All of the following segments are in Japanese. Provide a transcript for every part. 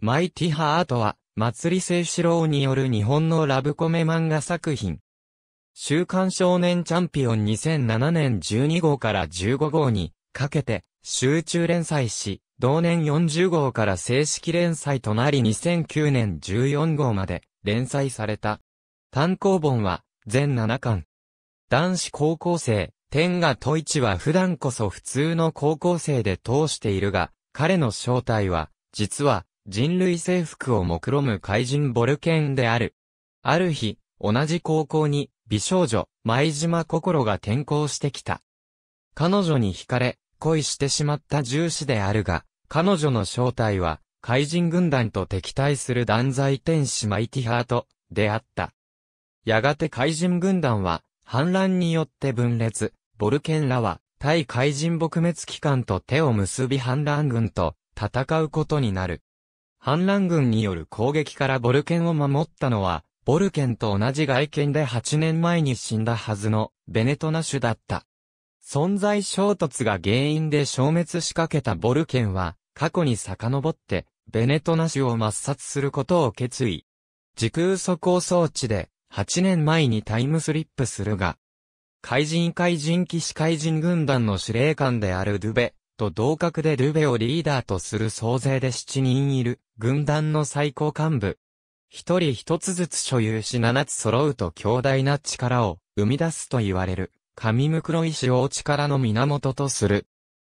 マイティハートは、祭り聖志郎による日本のラブコメ漫画作品。週刊少年チャンピオン2007年12号から15号にかけて集中連載し、同年40号から正式連載となり2009年14号まで連載された。単行本は全7巻。男子高校生、天下トイチは普段こそ普通の高校生で通しているが、彼の正体は、実は人類征服を目論む怪人ボルケンである。ある日、同じ高校に美少女、舞島心が転校してきた。彼女に惹かれ、恋してしまった重視であるが、彼女の正体は、怪人軍団と敵対する断罪天使マイティハート、であった。やがて怪人軍団は、反乱によって分裂、ボルケンらは、対怪人撲滅機関と手を結び反乱軍と戦うことになる。反乱軍による攻撃からボルケンを守ったのは、ボルケンと同じ外見で8年前に死んだはずのベネトナ種だった。存在衝突が原因で消滅しかけたボルケンは、過去に遡って、ベネトナ種を抹殺することを決意。時空速攻装置で、8年前にタイムスリップするが、怪人怪人騎士怪人軍団の司令官であるドゥベ、と同格でルベをリーダーとする総勢で7人いる軍団の最高幹部。一人一つずつ所有し7つ揃うと強大な力を生み出すと言われる神ムクロ石を力の源とする。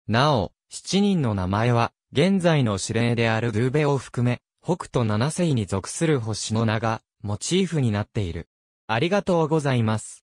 なお、7人の名前は現在の指令であるドゥーベを含め北斗七星に属する星の名がモチーフになっている。ありがとうございます。